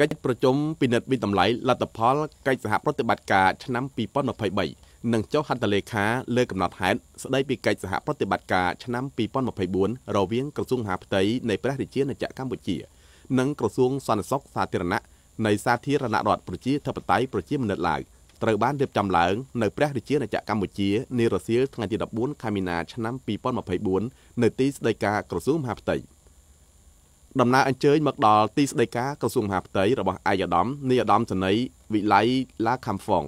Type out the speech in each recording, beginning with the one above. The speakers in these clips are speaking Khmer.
កិច្ចប្រជុំពិនិត្យវិតម្លៃលទ្ធផលកិច្ចសហប្រតិបត្តិការឆ្នាំ2023និងចុះហត្ថលេខាលើកំណត់ហេតុស្តីពីកិច្ចសហប្រតិបត្តិការឆ្នាំ2024រវាងក្រសួងមហាផ្ទៃនៃព្រះរាជាណាចក្រកម្ពុជា និងក្រសួងសន្តិសុខសាធារណៈនៃសាធារណរដ្ឋប្រជាធិបតេយ្យប្រជាមានិតឡាវត្រូវបានរៀបចំឡើងនៅព្រះរាជាណាចក្រកម្ពុជានារសៀលថ្ងៃទី14ខែមីនាឆ្នាំ2024នៅទីស្តីការក្រសួងមហាផ្ទៃ ដំណើរអញ្ជើញមកដល់ទីស្តីការក្រសួងមហាផ្ទៃរបស់អាយដាមនាយដាមសនីវិល័យឡាខំហ្វង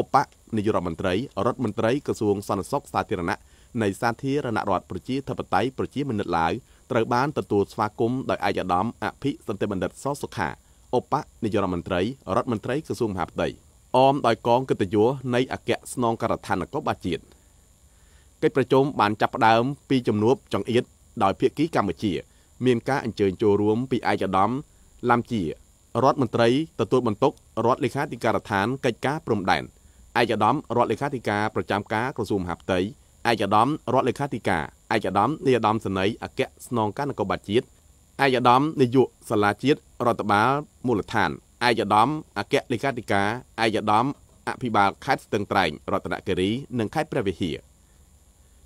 ឧបនាយករដ្ឋមន្ត្រីរដ្ឋមន្ត្រីក្រសួងសន្តិសុខសាធារណៈនៃសាធារណរដ្ឋប្រជាធិបតេយ្យប្រជាមានិតឡាវត្រូវបានទទួលស្វាគមន៍ដោយអាយដាមអភិសន្តិបណ្ឌិតសសុខាឧបនាយករដ្ឋមន្ត្រីរដ្ឋមន្ត្រីក្រសួងមហាផ្ទៃអមដោយកងកិត្តិយសនៃអគ្គស្នងការដ្ឋាននគរបាលជាតិកិច្ចប្រជុំបានចាប់ផ្ដើមពីជំនួបចង្អៀតដោយភាគីកម្ពុជា មានការអញ្ជើញចូលរួមពីឯកឧត្តមឡាំជារដ្ឋមន្ត្រីទទួលបន្ទុករដ្ឋលេខាធិការដ្ឋានកិច្ចការព្រំដែនឯកឧត្តមរដ្ឋលេខាធិការប្រចាំការក្រសួងមហាផ្ទៃឯកឧត្តមរដ្ឋលេខាធិការឯកឧត្តមនាយឧត្តមសេនីយ៍អគ្គស្នងការនគរបាលជាតិឯកឧត្តមនាយកសាលាជាតិរដ្ឋបាលមូលដ្ឋានឯកឧត្តមអគ្គលេខាធិការឯកឧត្តមអភិបាលខេត្តស្ទឹងត្រែងរតនគិរីនិងខេត្តព្រះវិហារ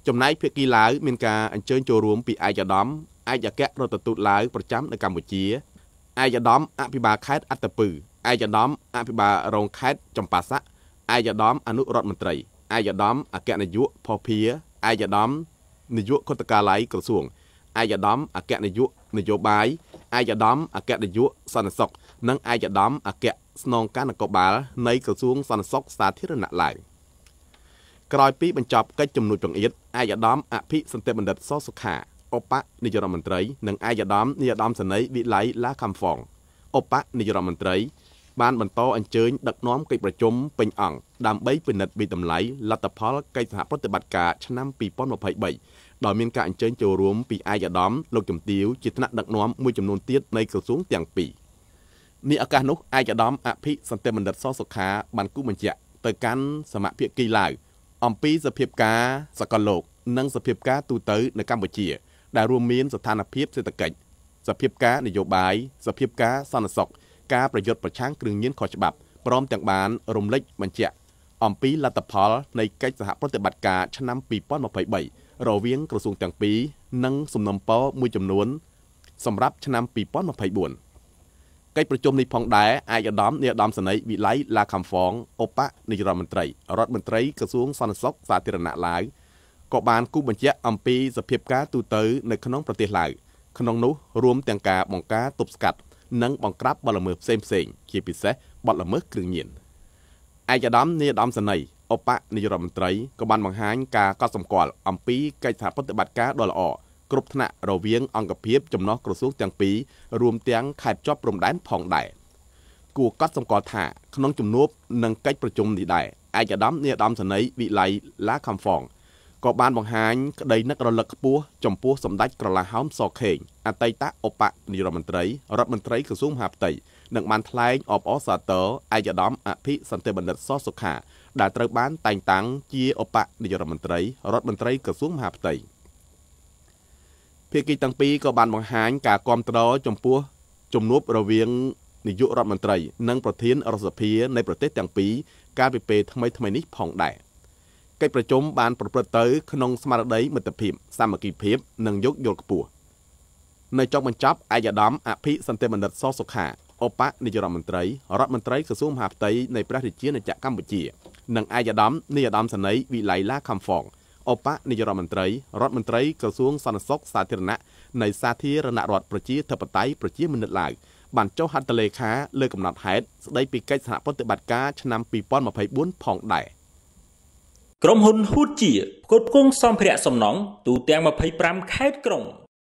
ចំណែកភាគីឡាវមានការអញ្ជើញចូលរួមពីឯកឧត្តម ឯកអគ្គរដ្ឋទូតឡាវប្រចាំនៅកម្ពុជាឯកឧត្តមអភិបាលខេត្តអត្តពឺឯកឧត្តមអភិបាលរងខេត្តចម្ប៉ាស័កឯកឧត្តមអនុរដ្ឋមន្ត្រីឯកឧត្តមអគ្គនាយកផភាឯកឧត្តមនាយកគណៈកាល័យក្រសួងឯកឧត្តមអគ្គនាយកនយោបាយឯកឧត្តមអគ្គនាយកសន្តិសុខនិងឯកឧត្តមអគ្គស្នងការនគរបាលនៃក្រសួងសន្តិសុខសាធារណៈឡាយក្រោយពីបញ្ចប់កិច្ចជំនួយចង្អៀតឯកឧត្តមអភិសន្តិបណ្ឌិតសសុខា ឧបនាយករដ្ឋមន្ត្រីនិងឯកឧត្តមនាយឧត្តមសេនីយ៍វិល័យឡាខំហ្វងឧបនាយករដ្ឋមន្ត្រីបានបន្តអញ្ជើញដឹកនាំកិច្ចប្រជុំពេញអង្គដើម្បីពិនិត្យវិតម្លៃលទ្ធផលកិច្ចសហប្រតិបត្តិការឆ្នាំ2023ដោយមានការអញ្ជើញចូលរួមពីឯកឧត្តមលោកជំទាវជាថ្នាក់ដឹកនាំមួយចំនួនទៀតនៃក្រសួងទាំងពីរនេះឱកាសនោះឯកឧត្តមអភិសន្តិបណ្ឌិតសសុខាបានគូបញ្ជាក់ទៅកាន់សមាភិកីឡាវអំពីសភាពការសកលលោក និងសភាពការទូទៅនៅកម្ពុជា ដែលរួមមានស្ថានភាពសេដ្ឋកិច្ចសភាពការនយោបាយសភាពការសន្តិសុខការប្រយុទ្ធប្រឆាំងគ្រឿងញៀនខុសច្បាប់ព្រមទាំងបានរំលេចបញ្ជាក់អំពីលទ្ធផលនៃកិច្ចសហប្រតិបត្តិការឆ្នាំ2023រវាងក្រសួងទាំងពីរនិងសំណុំពរមួយចំនួន សម្រាប់ឆ្នាំ2024កិច្ចប្រជុំនេះផងដែរឯកឧត្តមនាយឧត្តមសេនីយ៍វិល័យឡាខំហ្វងឧបនាយករដ្ឋមន្ត្រីរដ្ឋមន្ត្រីក្រសួងសន្តិសុខសាធារណៈឡាវ ក៏បានគូបញ្ជាក់អំពីសភាពការទូទៅនៅក្នុងប្រទេសឡាវក្នុងនោះរួមទាំងការបង្ការទប់ស្កាត់និងបង្ក្រាបបទល្មើសផ្សេងផ្សេងជាពិសេសបទល្មើសគ្រឿងញៀនឯកឧត្តមនាយឧត្តមសេនីយ៍ឧបនាយករដ្ឋមន្ត្រីក៏បានបង្ហាញការកត់សម្គាល់អំពីកិច្ចសហប្រតិបត្តិការដ៏ល្អគ្រប់ថ្នាក់រវាងអង្គភាពចំណោះក្រសួងទាំងពីររួមទាំងខេត្តជាប់ព្រំដែនផងដែរគួរកត់សម្គាល់ថាក្នុងជំនួបនិងកិច្ចប្រជុំនេះដែរឯកឧត្តមនាយឧត្តមសេនីយ៍វិល័យឡាខំហ្វង ក៏បានបង្ហាញក្តីនឹករលឹកខ្ពស់ចំពោះសម្ដេចក្រឡាហោមសខេងអតីតឧបនាយករដ្ឋមន្ត្រីរដ្ឋមន្ត្រីក្រសួងមហាផ្ទៃនិងបានថ្លែងអបអរសាទរឯកឧត្តមអភិសន្តិបណ្ឌិតសសុខាដែលត្រូវបានតែងតាំងជាឧបនាយករដ្ឋមន្ត្រីរដ្ឋមន្ត្រីក្រសួងមហាផ្ទៃភាគីទាំងពីរក៏បានបង្ហាញការគ្រប់គ្រងចំពោះជំនួបរវាងនាយករដ្ឋមន្ត្រី និងប្រធានរដ្ឋសភានៃប្រទេសទាំងពីរកាលពីពេលថ្មីៗនេះផងដែរ។ កិច្ចប្រជុំបានប្រព្រឹត្តទៅក្នុងស្មារតីមិត្តភាពសាមគ្គីភាពនិងយោគយល់ខ្ពស់នៅចុងបញ្ចប់ឯកឧត្តមអភិសន្តិបណ្ឌិតសសុខាឧបនាយករដ្ឋមន្ត្រីរដ្ឋមន្ត្រីក្រសួងមហាផ្ទៃនៃព្រះរាជាណាចក្រកម្ពុជានិងឯកឧត្តមនាយឧត្តមសេនីយ៍វិល័យឡាខំហ្វងឧបនាយករដ្ឋមន្ត្រីរដ្ឋមន្ត្រីក្រសួងសន្តិសុខសាធារណៈនៃសាធារណរដ្ឋប្រជាធិបតេយ្យប្រជាមានិតឡាវបានចុះហត្ថលេខាលើកំណត់ហេតុស្ដីពីកិច្ចសហប្រតិបត្តិការឆ្នាំ2024ផងដែរ។ ក្រុមហ៊ុនហ៊ូតជាផ្គត់ផ្គង់សម្ភារៈសំណង់ទូទាំង25ខេត្តក្រុង